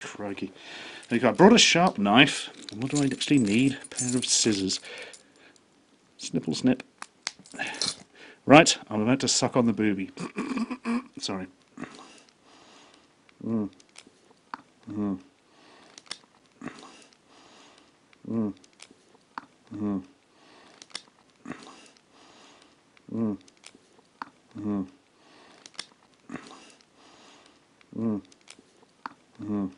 Crikey. Okay, I brought a sharp knife. What do I actually need? A pair of scissors. Snipple snip. Right, I'm about to suck on the boobee. Sorry. Mm. Mm. Mm. Mm. Mm. Mm. Mm. Mm.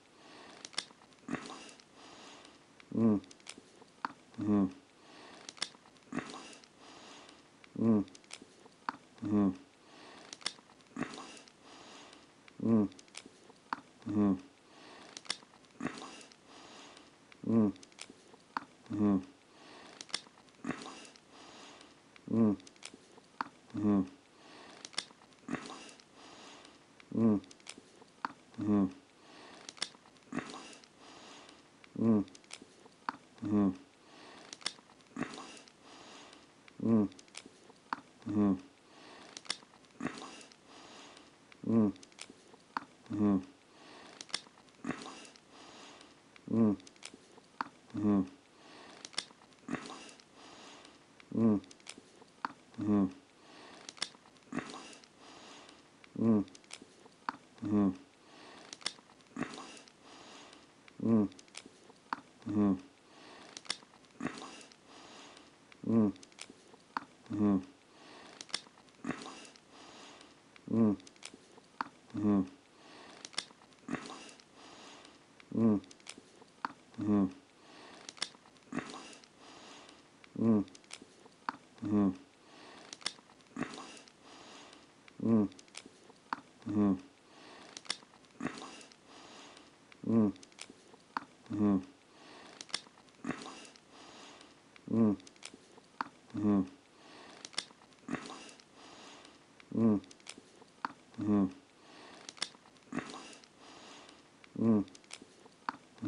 Mm. Mm. Mm. Mm.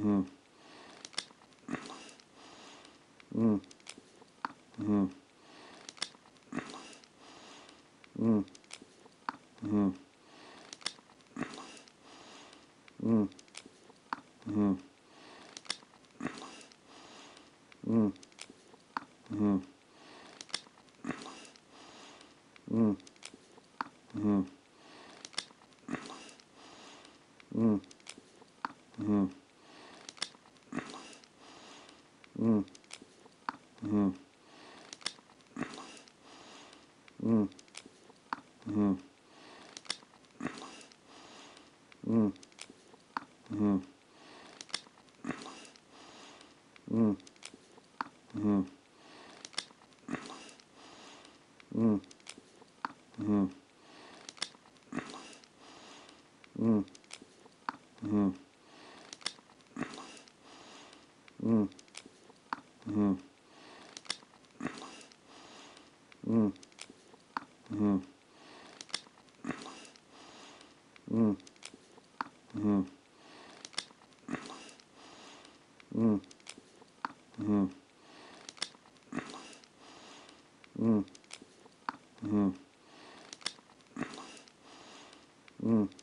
Mm. Mm. Mm. Mm-hmm. Mm. Mm. Mm. Mm. Mm. Mm. Mm. Mm. Mm. Mm. Mm.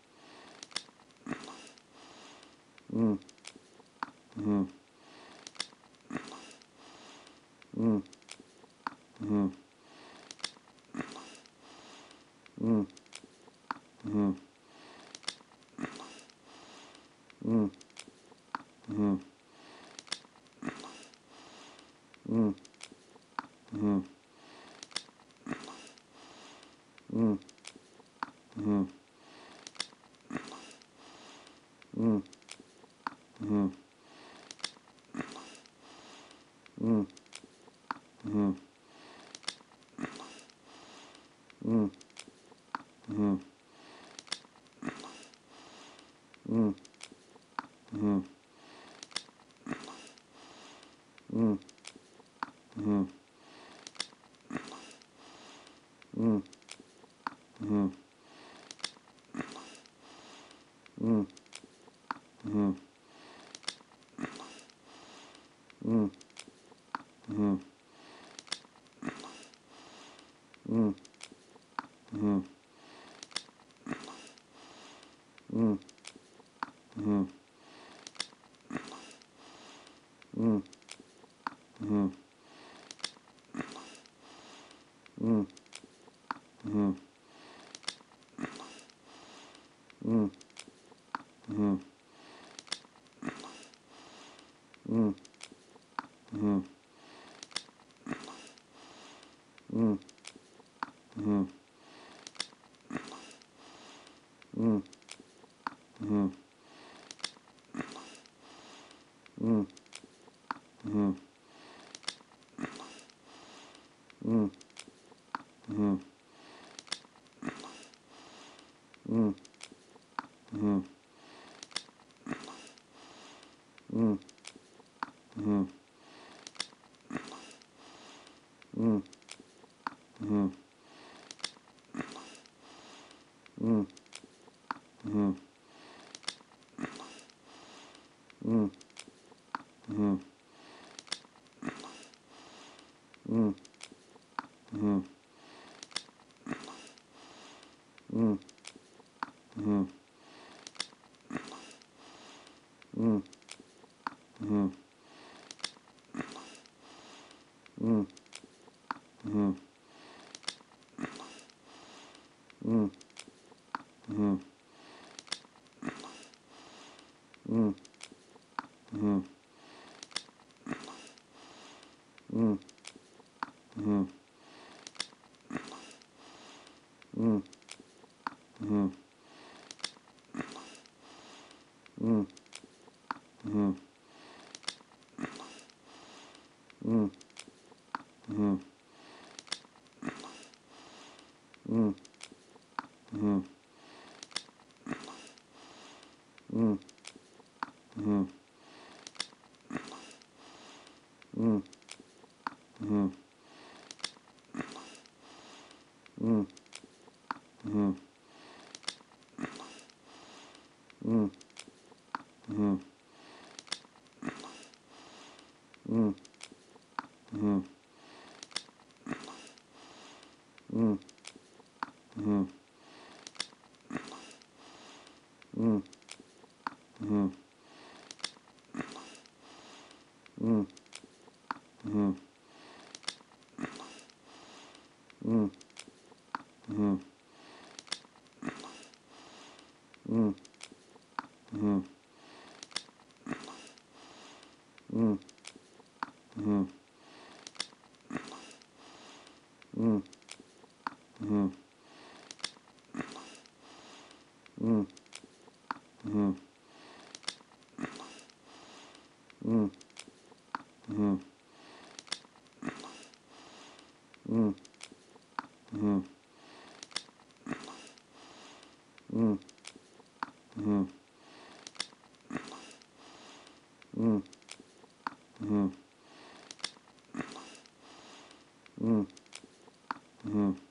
М -м -м. М -м -м. М -м -м. Mm-hmm. Mm-hmm. Mm, mm, mm, mm, mm, mm, mm, mm, mm, mm, mm, mm, mm, Mm-hmm. Mm, mm, mm, mm, mm, mm, mm, mm, mm, mm, mm, mm, mm, mm, mm, mm, mm, mm, mm, mm, mm, mm, mm, mm,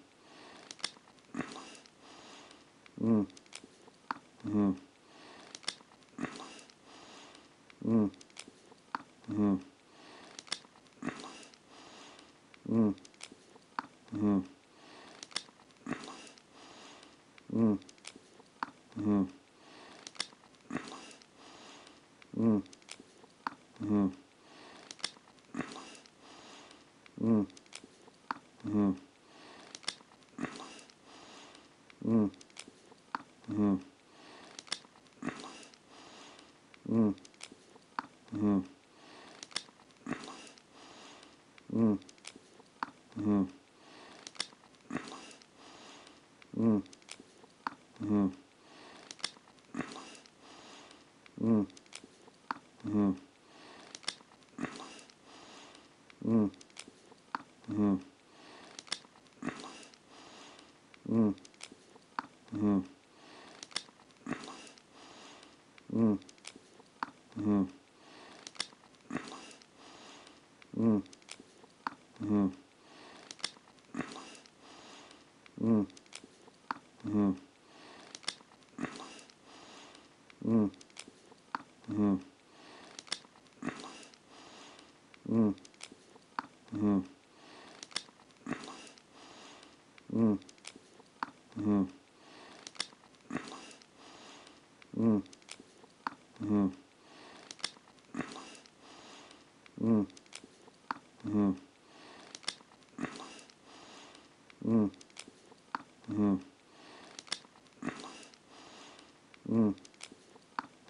mm, mm, mm, mm, mm, mm, mm, mm, mm, mm, mm, mm, mm, Mm-hmm.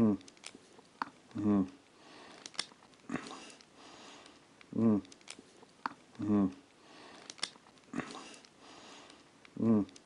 Mm. Mm. Mm. Mm. Mm. mm.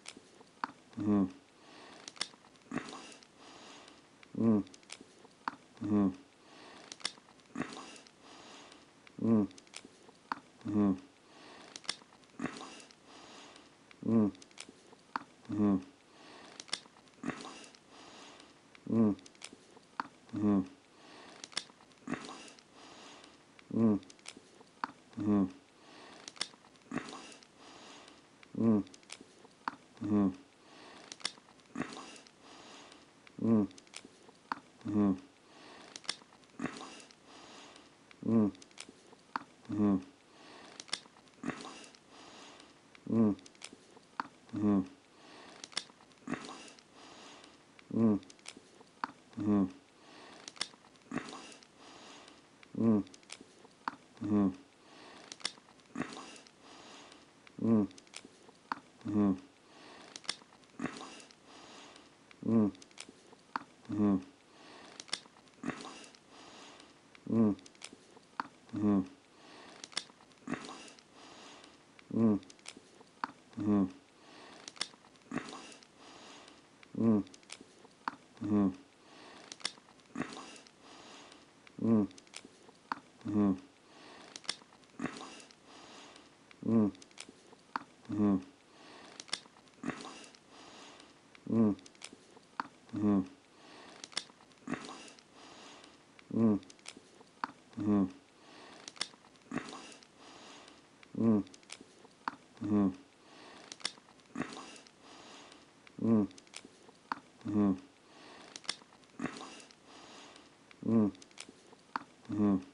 Mm. Mm. Mm. 嗯，嗯，嗯，嗯。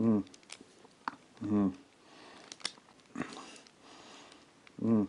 嗯，嗯，嗯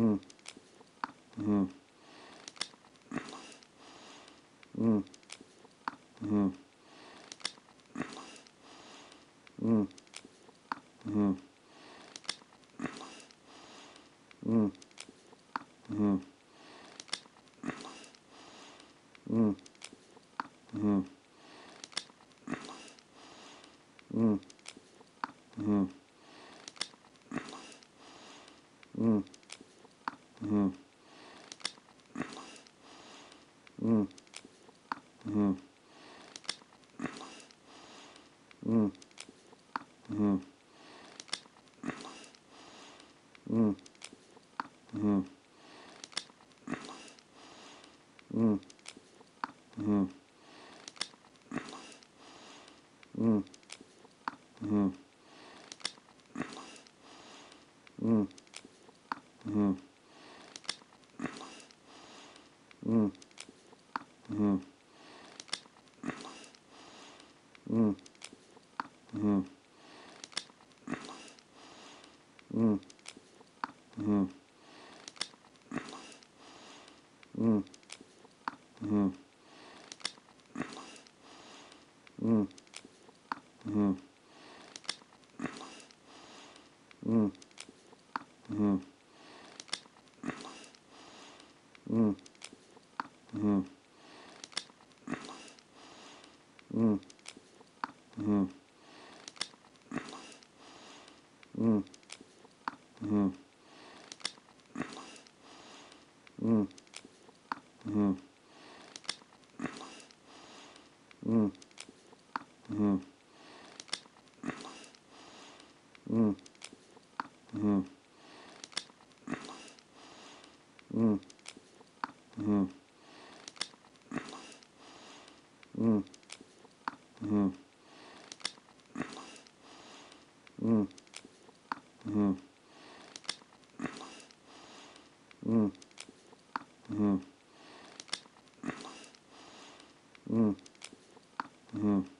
mm, mm, mm, mm, mm, mm, mm, mm, mm, mm, mm, mm, mm, Mm-hmm. Mm, mm, mm, mm, mm, mm, mm, mm, mm, mm, mm, mm, mm, mm, 음. 음. 음. 음.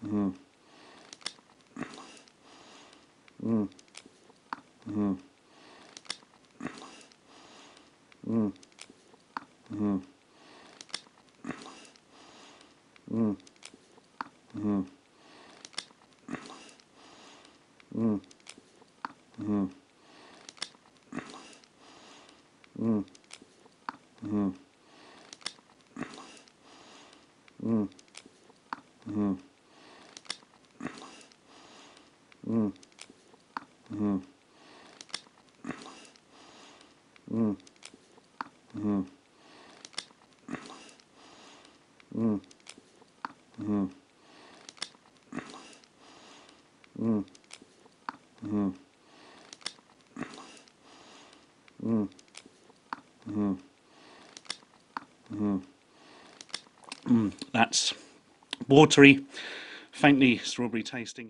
mm, mm, mm, mm, mm, mm, mm, mm, mm, mm, mm, mm, mm, mm. Mm, That's watery, faintly strawberry tasting.